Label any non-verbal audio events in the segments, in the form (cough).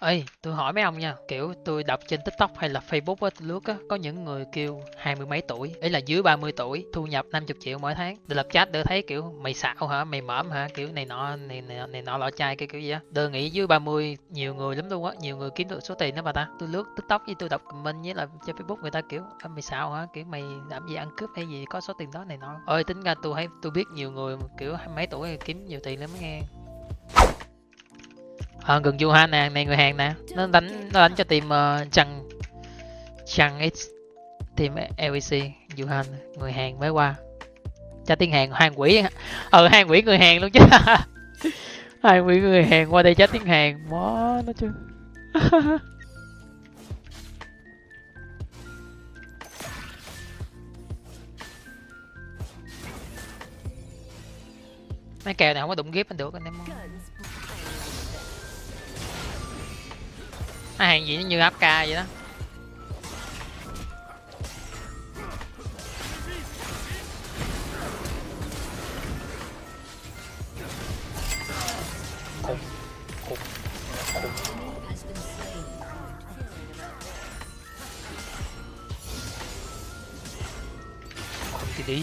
Ê, tôi hỏi mấy ông nha, kiểu tôi đọc trên TikTok hay là Facebook á, lướt á, có những người kêu hai mươi mấy tuổi, ý là dưới 30 tuổi, thu nhập 50 triệu mỗi tháng. Tôi lập chat để thấy kiểu mày xạo hả, mày mõm hả, kiểu này nọ, này này, này nọ lọ chai cái kiểu gì á. Tôi nghĩ dưới 30 nhiều người lắm luôn á, nhiều người kiếm được số tiền đó bà ta. Tôi lướt TikTok với tôi đọc comment với là trên Facebook người ta kiểu mày xạo hả, kiểu mày làm gì ăn cướp hay gì có số tiền đó này nọ. Ơi tính ra tôi thấy tôi biết nhiều người kiểu hai mấy tuổi kiếm nhiều tiền lắm nghe. Ờ, gần Johan nè, này người Hàn nè. Nó đánh nó đánh cho team uh, Trăng Trăng X team LEC Johan người Hàn mới qua. Cha tiếng Hàn Hàn quỷ. Ờ Hàn quỷ người Hàn luôn chứ. (laughs) Hàn quỷ người Hàn qua đây chat tiếng Hàn. Mó nó chứ. (laughs) Mấy kèo này không có đụng ghép anh được anh em. Nó hàng gì nó như AFK vậy đó. Đi.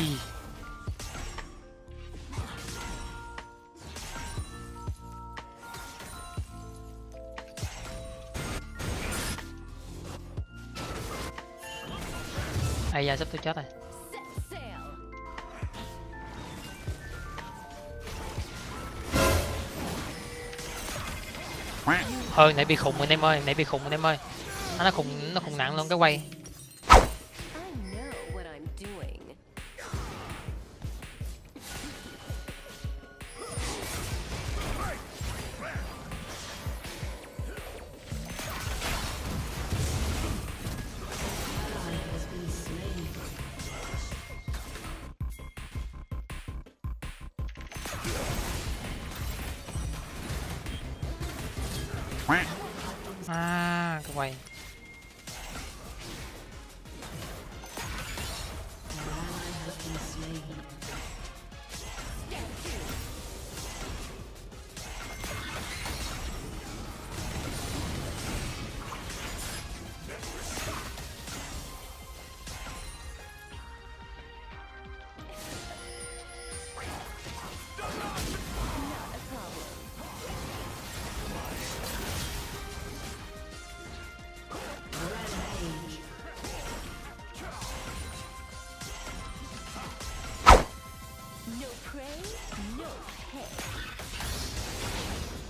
Ai da sắp tôi chết rồi. Hơi nãy bị khùng rồi em ơi, nãy bị khùng rồi em ơi. Nó khùng nó khùng nặng luôn cái quay. À, cái quay.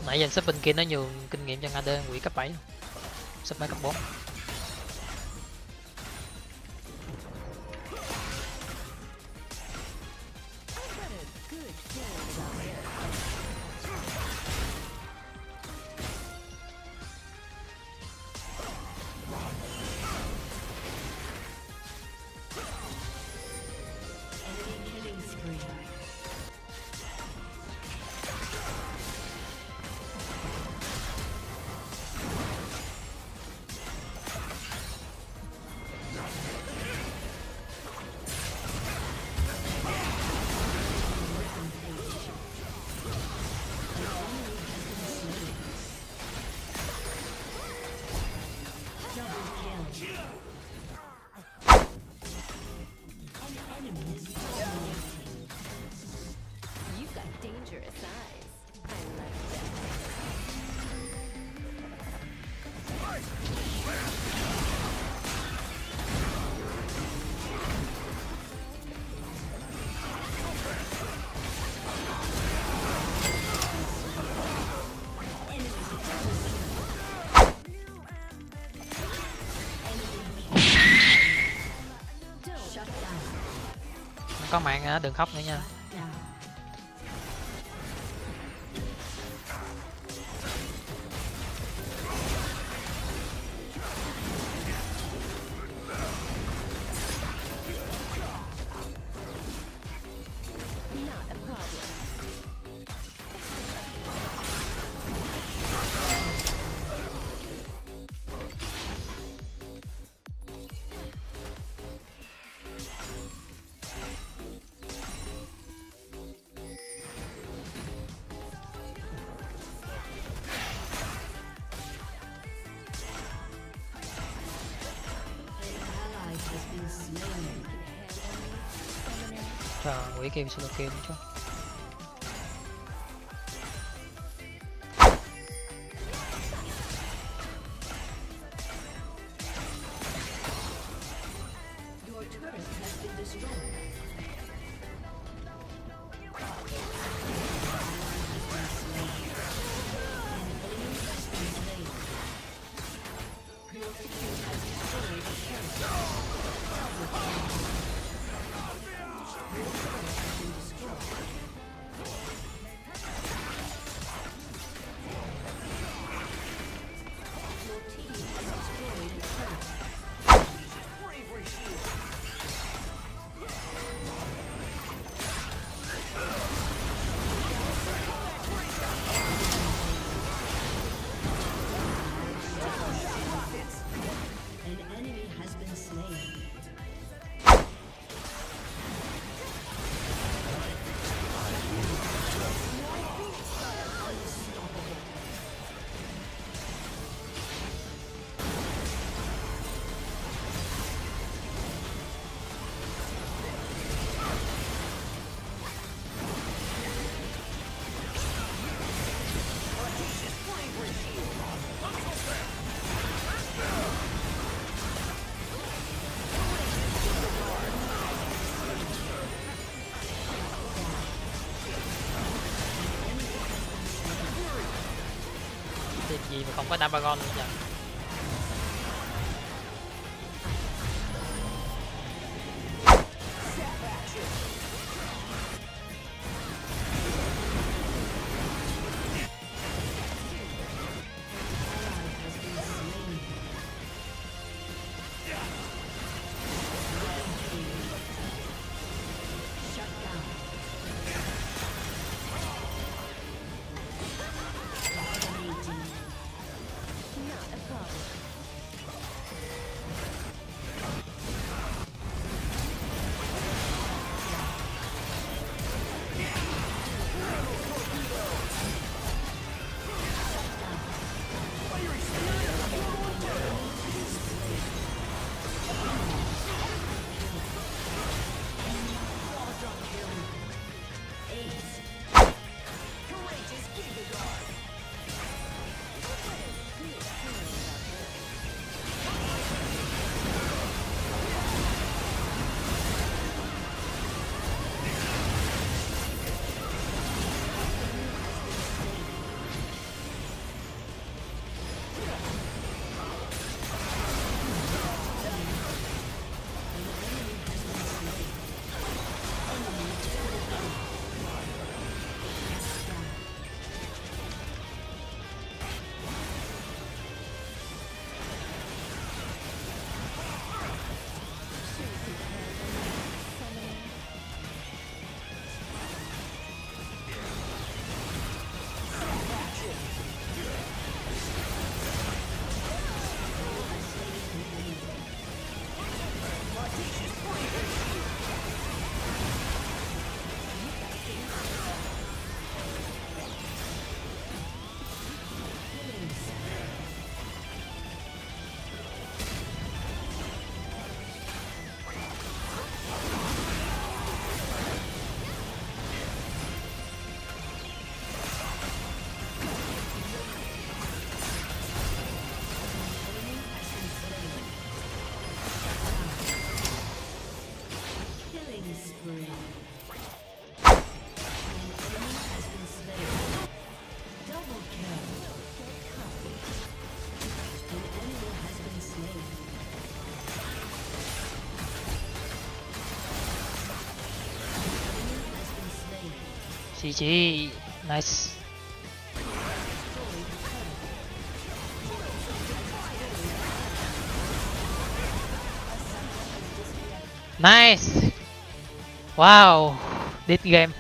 Nãy giờ sắp bên kia nó nhường kinh nghiệm cho AD quỷ cấp 7 Sắp mấy cấp 4 Có mạng đừng khóc nữa nha. Trời, quỷ kêu solo kill luôn chứ. Your gì mà không có Damagon luôn nhỉ? GG. Nice. Nice. Wow. This game